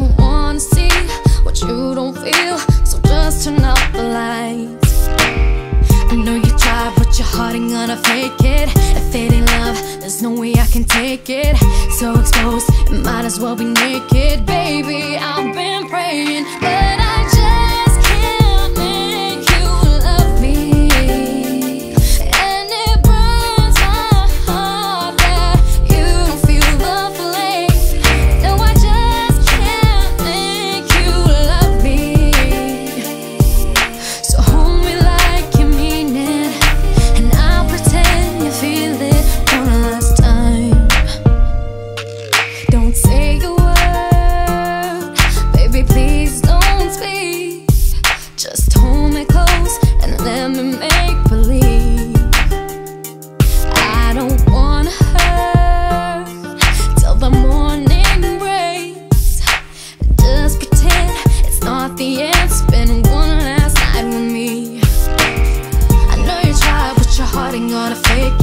don't wanna see what you don't feel. So just turn off the lights. I know you try but your heart ain't gonna fake it. If it ain't love, there's no way I can take it. So exposed, it might as well be naked. Baby, I've been praying but I just. ain't gonna fake